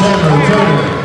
Chandler, Chandler.